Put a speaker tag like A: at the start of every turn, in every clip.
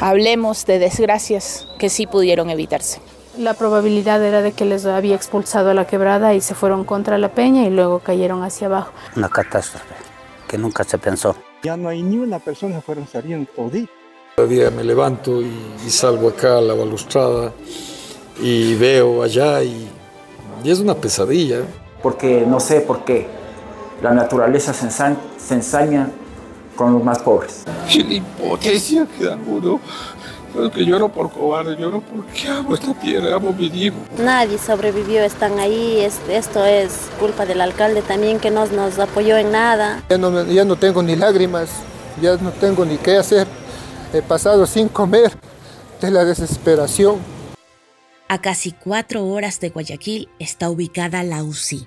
A: hablemos de desgracias que sí pudieron evitarse.
B: La probabilidad era de que les había expulsado a la quebrada y se fueron contra la peña y luego cayeron hacia abajo.
C: Una catástrofe que nunca se pensó.
D: Ya no hay ni una persona fueron saliendo todito.
E: Cada día me levanto y, y, salgo acá a la balustrada y veo allá y, y, es una pesadilla.
F: Porque no sé por qué la naturaleza se, ensa se ensaña con los más pobres.
G: Y la impotencia que da uno que lloro por cobarde, lloro porque amo esta tierra, amo mi hijo.
H: Nadie sobrevivió, están ahí. Es, esto es culpa del alcalde también que no nos apoyó en nada.
I: Ya no, ya no tengo ni lágrimas, ya no tengo ni qué hacer. He pasado sin comer de la desesperación.
J: A casi cuatro horas de Guayaquil está ubicada la UCI,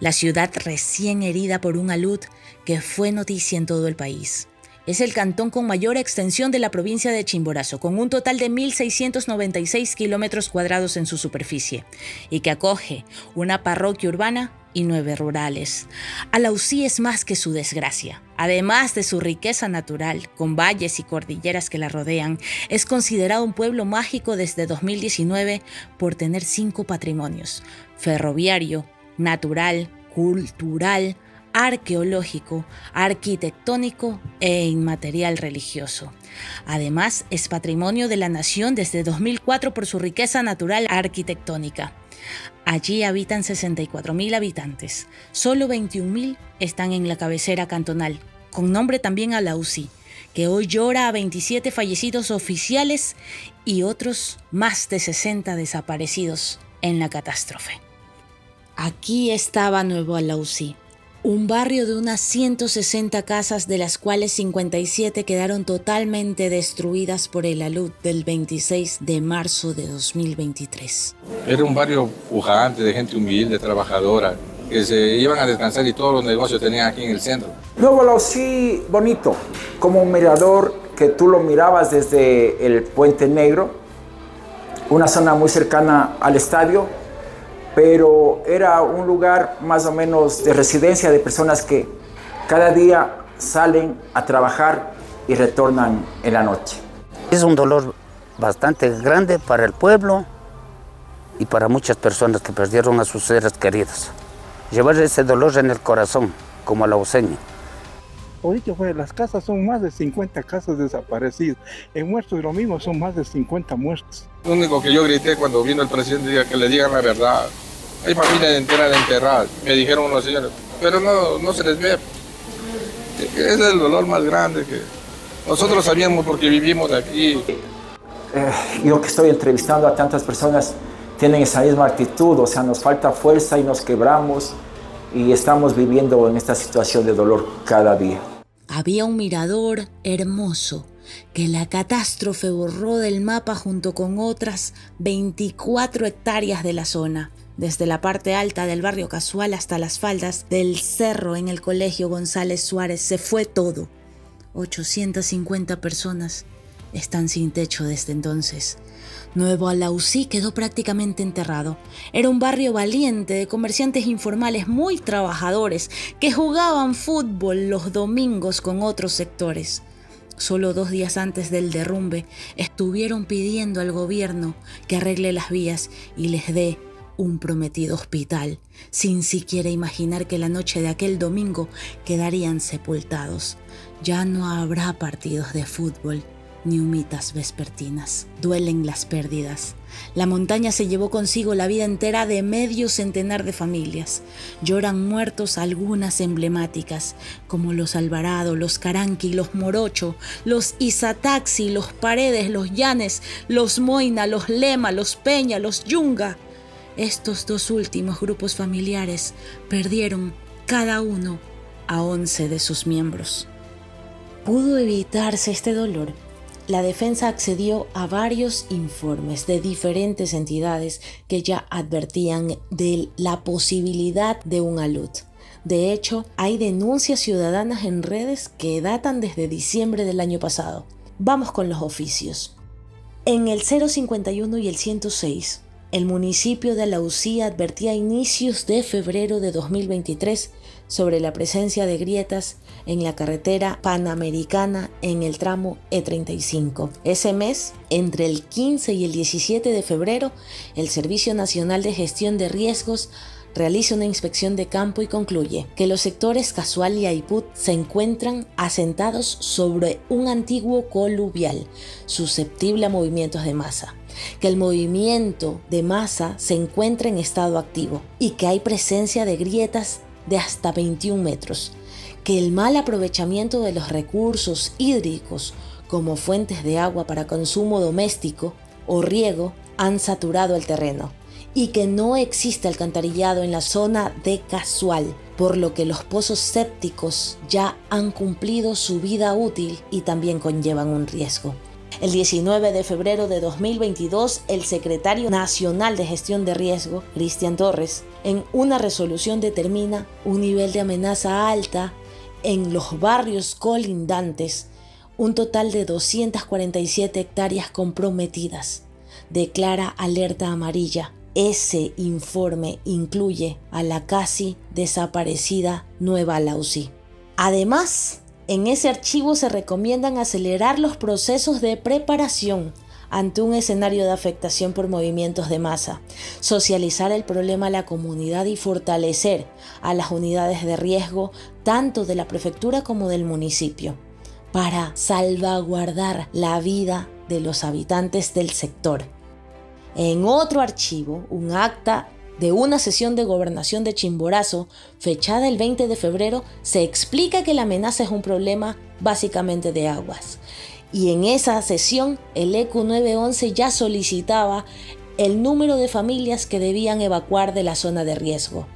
J: la ciudad recién herida por un alud que fue noticia en todo el país. Es el cantón con mayor extensión de la provincia de Chimborazo, con un total de 1.696 kilómetros cuadrados en su superficie, y que acoge una parroquia urbana y nueve rurales. Alausí es más que su desgracia. Además de su riqueza natural, con valles y cordilleras que la rodean, es considerado un pueblo mágico desde 2019 por tener cinco patrimonios, ferroviario, natural, cultural, arqueológico, arquitectónico e inmaterial religioso. Además, es patrimonio de la nación desde 2004 por su riqueza natural arquitectónica. Allí habitan 64.000 habitantes, solo 21.000 están en la cabecera cantonal, con nombre también a la UCI, que hoy llora a 27 fallecidos oficiales y otros más de 60 desaparecidos en la catástrofe. Aquí estaba Nuevo Alausí, un barrio de unas 160 casas, de las cuales 57 quedaron totalmente destruidas por el alud del 26 de marzo de 2023.
G: Era un barrio pujante de gente humilde, trabajadora, que se iban a descansar y todos los negocios tenían aquí en el centro.
F: Nuevo Lausí, bonito, como un mirador que tú lo mirabas desde el Puente Negro, una zona muy cercana al estadio, pero era un lugar más o menos de residencia de personas que cada día salen a trabajar y retornan en la noche.
C: Es un dolor bastante grande para el pueblo y para muchas personas que perdieron a sus seres queridos. Llevar ese dolor en el corazón, como a la oseña.
D: Ahorita fue, las casas son más de 50 casas desaparecidas. En muertos lo mismo, son más de 50 muertos.
G: Lo único que yo grité cuando vino el presidente que le digan la verdad. Hay familias enteras enterradas, me dijeron los señores, pero no, no se les ve. Ese es el dolor más grande que nosotros sabíamos porque vivimos aquí.
F: Eh, yo que estoy entrevistando a tantas personas tienen esa misma actitud, o sea, nos falta fuerza y nos quebramos y estamos viviendo en esta situación de dolor cada día.
J: Había un mirador hermoso que la catástrofe borró del mapa junto con otras 24 hectáreas de la zona. Desde la parte alta del barrio casual hasta las faldas del cerro en el colegio González Suárez se fue todo. 850 personas están sin techo desde entonces. Nuevo Alausí quedó prácticamente enterrado. Era un barrio valiente de comerciantes informales muy trabajadores que jugaban fútbol los domingos con otros sectores. Solo dos días antes del derrumbe estuvieron pidiendo al gobierno que arregle las vías y les dé un prometido hospital, sin siquiera imaginar que la noche de aquel domingo quedarían sepultados. Ya no habrá partidos de fútbol ni humitas vespertinas. Duelen las pérdidas. La montaña se llevó consigo la vida entera de medio centenar de familias. Lloran muertos algunas emblemáticas, como los Alvarado, los Caranqui, los Morocho, los Isataxi, los Paredes, los Llanes, los Moina, los Lema, los Peña, los Yunga. Estos dos últimos grupos familiares perdieron cada uno a once de sus miembros. ¿Pudo evitarse este dolor? La defensa accedió a varios informes de diferentes entidades que ya advertían de la posibilidad de un alud. De hecho, hay denuncias ciudadanas en redes que datan desde diciembre del año pasado. Vamos con los oficios. En el 051 y el 106 el municipio de Alausí advertía a inicios de febrero de 2023 sobre la presencia de grietas en la carretera panamericana en el tramo E35. Ese mes, entre el 15 y el 17 de febrero, el Servicio Nacional de Gestión de Riesgos realiza una inspección de campo y concluye que los sectores Casual y Aiput se encuentran asentados sobre un antiguo coluvial susceptible a movimientos de masa, que el movimiento de masa se encuentra en estado activo y que hay presencia de grietas de hasta 21 metros, que el mal aprovechamiento de los recursos hídricos como fuentes de agua para consumo doméstico o riego han saturado el terreno y que no existe alcantarillado en la zona de casual, por lo que los pozos sépticos ya han cumplido su vida útil y también conllevan un riesgo. El 19 de febrero de 2022, el secretario nacional de gestión de riesgo, Cristian Torres, en una resolución determina un nivel de amenaza alta en los barrios colindantes, un total de 247 hectáreas comprometidas. Declara alerta amarilla ese informe incluye a la casi desaparecida Nueva Lausi. Además, en ese archivo se recomiendan acelerar los procesos de preparación ante un escenario de afectación por movimientos de masa, socializar el problema a la comunidad y fortalecer a las unidades de riesgo tanto de la prefectura como del municipio para salvaguardar la vida de los habitantes del sector en otro archivo, un acta de una sesión de gobernación de Chimborazo, fechada el 20 de febrero, se explica que la amenaza es un problema básicamente de aguas. Y en esa sesión, el EQ 911 ya solicitaba el número de familias que debían evacuar de la zona de riesgo.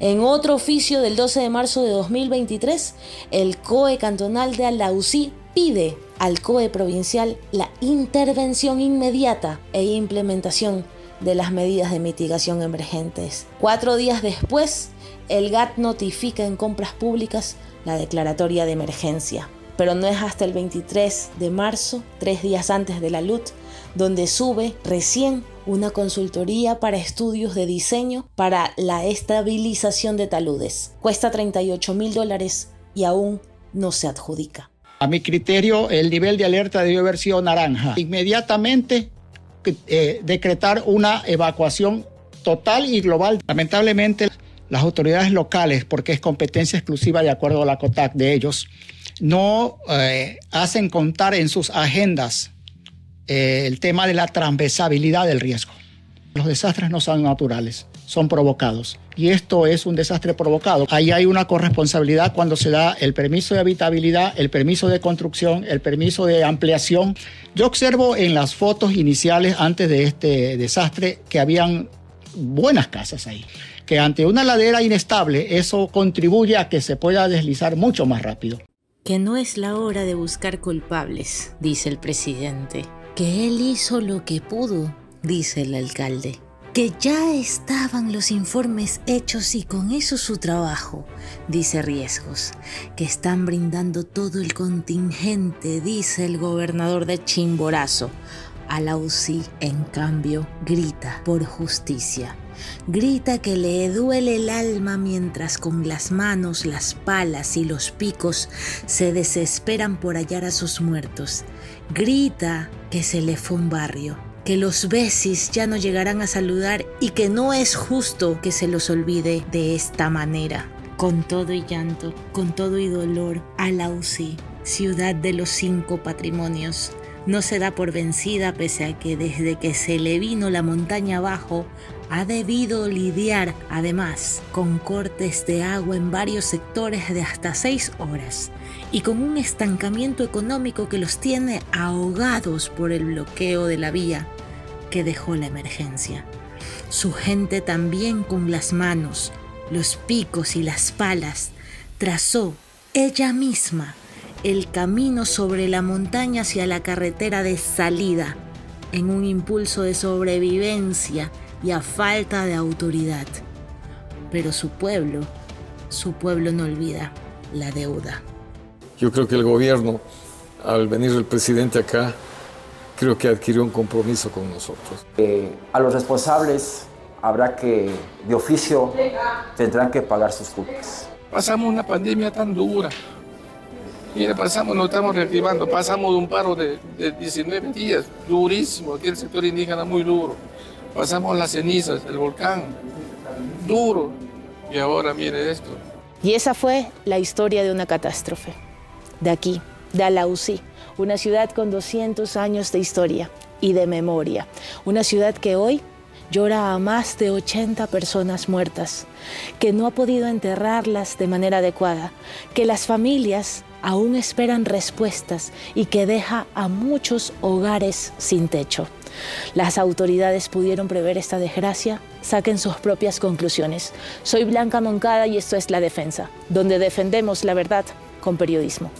J: En otro oficio del 12 de marzo de 2023, el COE cantonal de Alausí pide al COE provincial la intervención inmediata e implementación de las medidas de mitigación emergentes. Cuatro días después, el GAT notifica en compras públicas la declaratoria de emergencia. Pero no es hasta el 23 de marzo, tres días antes de la LUT, donde sube recién una consultoría para estudios de diseño para la estabilización de taludes. Cuesta 38 mil dólares y aún no se adjudica.
K: A mi criterio, el nivel de alerta debió haber sido naranja. Inmediatamente eh, decretar una evacuación total y global. Lamentablemente, las autoridades locales, porque es competencia exclusiva de acuerdo a la COTAC de ellos, no eh, hacen contar en sus agendas eh, el tema de la transversabilidad del riesgo. Los desastres no son naturales, son provocados. Y esto es un desastre provocado. Ahí hay una corresponsabilidad cuando se da el permiso de habitabilidad, el permiso de construcción, el permiso de ampliación. Yo observo en las fotos iniciales antes de este desastre que habían buenas casas ahí que ante una ladera inestable eso contribuye a que se pueda deslizar mucho más rápido.
J: Que no es la hora de buscar culpables, dice el presidente. Que él hizo lo que pudo dice el alcalde, que ya estaban los informes hechos y con eso su trabajo, dice Riesgos, que están brindando todo el contingente, dice el gobernador de Chimborazo. Alausi, en cambio, grita por justicia. Grita que le duele el alma mientras con las manos, las palas y los picos se desesperan por hallar a sus muertos. Grita que se le fue un barrio, que los besis ya no llegarán a saludar y que no es justo que se los olvide de esta manera. Con todo y llanto, con todo y dolor, Alausi, ciudad de los cinco patrimonios, no se da por vencida pese a que desde que se le vino la montaña abajo ha debido lidiar además con cortes de agua en varios sectores de hasta seis horas y con un estancamiento económico que los tiene ahogados por el bloqueo de la vía que dejó la emergencia. Su gente también con las manos, los picos y las palas trazó ella misma el camino sobre la montaña hacia la carretera de salida, en un impulso de sobrevivencia y a falta de autoridad. Pero su pueblo, su pueblo no olvida la deuda.
E: Yo creo que el gobierno, al venir el presidente acá, creo que adquirió un compromiso con nosotros.
F: Eh, a los responsables habrá que, de oficio, tendrán que pagar sus culpas.
G: Pasamos una pandemia tan dura. Mire, pasamos, nos estamos reactivando. Pasamos de un paro de, de 19 días, durísimo. Aquí el sector indígena muy duro. Pasamos las cenizas, el volcán, duro. Y ahora mire esto.
J: Y esa fue la historia de una catástrofe. De aquí, de Alausí, una ciudad con 200 años de historia y de memoria. Una ciudad que hoy llora a más de 80 personas muertas, que no ha podido enterrarlas de manera adecuada, que las familias aún esperan respuestas y que deja a muchos hogares sin techo. Las autoridades pudieron prever esta desgracia, saquen sus propias conclusiones. Soy Blanca Moncada y esto es La Defensa, donde defendemos la verdad con periodismo.